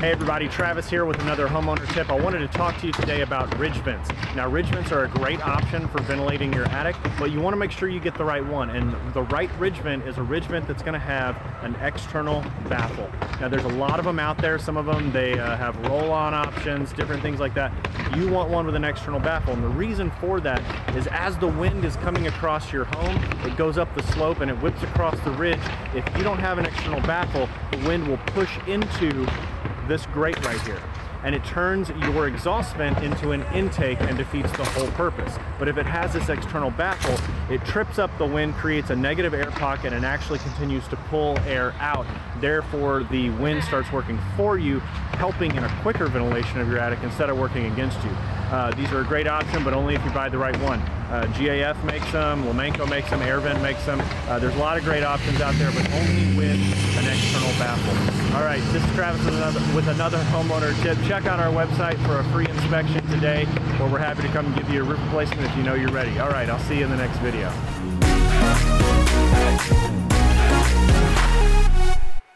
Hey everybody, Travis here with another homeowner tip. I wanted to talk to you today about ridge vents. Now ridge vents are a great option for ventilating your attic, but you want to make sure you get the right one. And the right ridge vent is a ridge vent that's going to have an external baffle. Now there's a lot of them out there. Some of them, they uh, have roll-on options, different things like that. You want one with an external baffle. And the reason for that is as the wind is coming across your home, it goes up the slope and it whips across the ridge. If you don't have an external baffle, the wind will push into this grate right here and it turns your exhaust vent into an intake and defeats the whole purpose. But if it has this external baffle, it trips up the wind, creates a negative air pocket, and actually continues to pull air out. Therefore, the wind starts working for you, helping in a quicker ventilation of your attic instead of working against you. Uh, these are a great option, but only if you buy the right one. Uh, GAF makes them, Lomanco makes them, AirVent makes them. Uh, there's a lot of great options out there, but only with an external baffle. All right, this is Travis with another, with another homeowner tip. Check out our website for a free inspection today, where we're happy to come and give you a roof replacement if you know you're ready. All right, I'll see you in the next video.